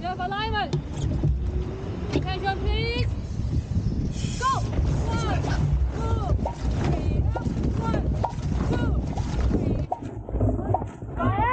Jump alignment. Okay, jump please. Go. One, two, three, up. One, two, three. Up.